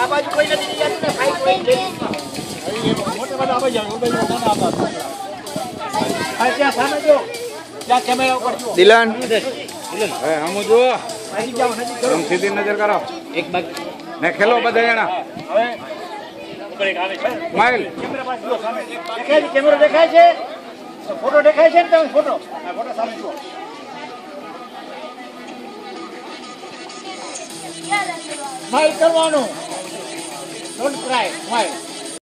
આ બાજુ કોઈ નથી જતું ને ફાઈટ લેડીઝમાં. મોટે આવા જાય ત્યાં સામે જો ત્યાં કેમેરા ઉપર દિલન. હમું સીધી નજર કરો. એક ને ખેલો બધા જણા હવે. ઉપર એક આવે છે સ્માઈલ કેમેરા પાસે જુઓ સામે. દેખાય છે કેમેરો દેખાય છે? ફોટો દેખાય છે ને તમે ફોટો? ફોટો સામે જુઓ. સ્માઈલ કરવાનું. Don't cry smile